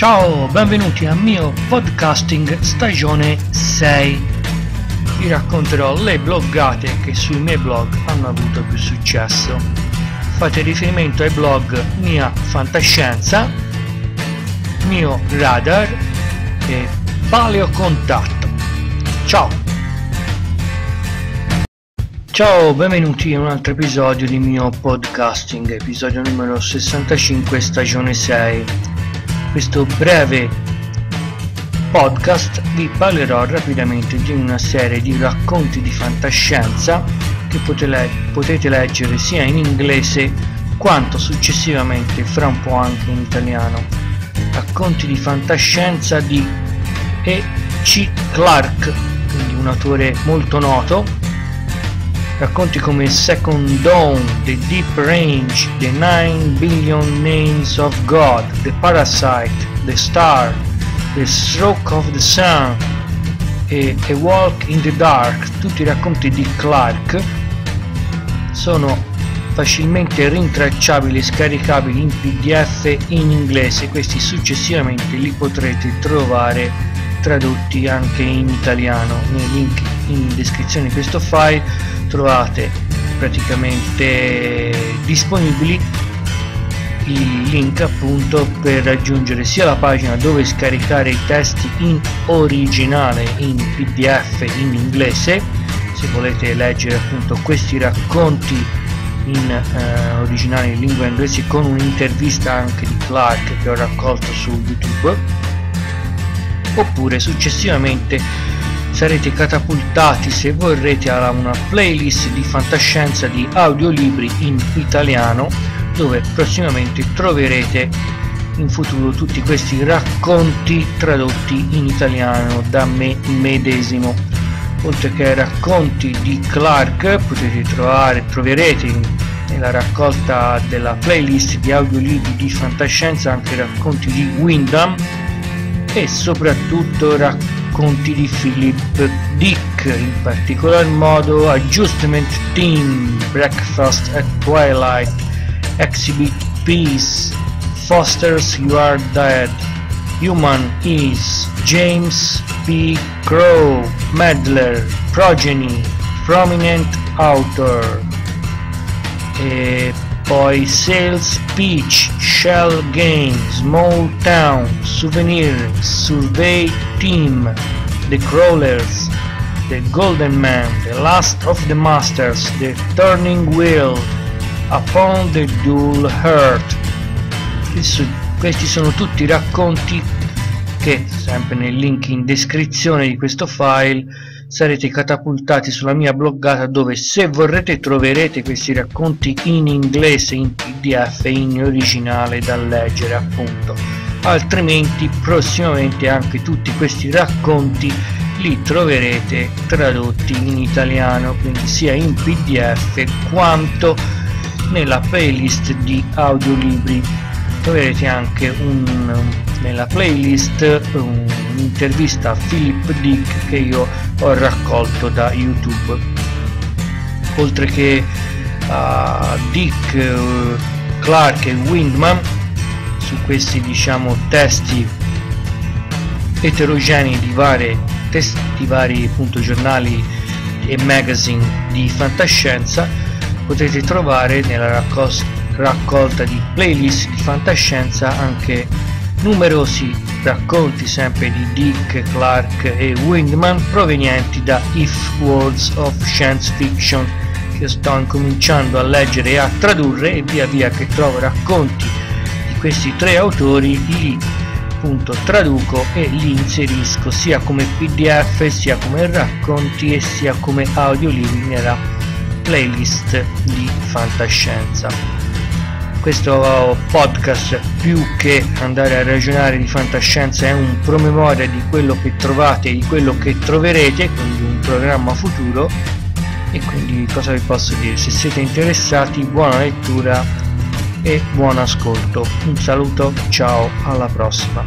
Ciao, benvenuti al mio podcasting stagione 6. Vi racconterò le bloggate che sui miei blog hanno avuto più successo. Fate riferimento ai blog Mia Fantascienza, Mio Radar e Paleo Contatto. Ciao! Ciao, benvenuti in un altro episodio di mio podcasting, episodio numero 65, stagione 6 questo breve podcast vi parlerò rapidamente di una serie di racconti di fantascienza che potete leggere sia in inglese quanto successivamente fra un po' anche in italiano. Racconti di fantascienza di E. C. Clarke, quindi un autore molto noto, Racconti come Second Dawn, The Deep Range, The Nine Billion Names of God, The Parasite, The Star, The Stroke of the Sun e A Walk in the Dark, tutti i racconti di Clark, sono facilmente rintracciabili e scaricabili in pdf in inglese, questi successivamente li potrete trovare tradotti anche in italiano nei link in descrizione di questo file trovate praticamente disponibili i link appunto per raggiungere sia la pagina dove scaricare i testi in originale in pdf in inglese. Se volete leggere appunto questi racconti in eh, originale in lingua inglese con un'intervista anche di Clark che ho raccolto su youtube. Oppure successivamente sarete catapultati se vorrete a una playlist di fantascienza di audiolibri in italiano dove prossimamente troverete in futuro tutti questi racconti tradotti in italiano da me medesimo. Oltre che racconti di Clark potete trovare troverete nella raccolta della playlist di audiolibri di fantascienza anche racconti di Windham e soprattutto racconti racconti di Philip Dick, in particolar modo Adjustment Team, Breakfast at Twilight, Exhibit Peace, Foster's You Are Dead, Human Is, James P. Crow, Medler, Progeny, Prominent Author. E poi Sales Pitch, Shell Game, Small Town, Souvenir, Survey Team, The Crawlers, The Golden Man, The Last of the Masters, The Turning Wheel, Upon the Dual Heart. Questi sono tutti racconti che, sempre nel link in descrizione di questo file, sarete catapultati sulla mia bloggata dove se vorrete troverete questi racconti in inglese in pdf in originale da leggere appunto. Altrimenti prossimamente anche tutti questi racconti li troverete tradotti in italiano quindi sia in pdf quanto nella playlist di audiolibri. Troverete anche un, nella playlist un'intervista a Philip Dick che io raccolto da YouTube. Oltre che a Dick, uh, Clark e Windman su questi diciamo testi eterogenei di, varie, test, vari appunto, giornali e magazine di fantascienza potete trovare nella raccolta di playlist di fantascienza anche numerosi racconti sempre di Dick, Clark e Windman provenienti da If Words of Science Fiction che sto incominciando a leggere e a tradurre e via via che trovo racconti di questi tre autori li appunto traduco e li inserisco sia come pdf sia come racconti e sia come audiolibri nella playlist di fantascienza questo podcast più che andare a ragionare di fantascienza è un promemoria di quello che trovate e di quello che troverete quindi un programma futuro. E quindi cosa vi posso dire? Se siete interessati buona lettura e buon ascolto. Un saluto ciao alla prossima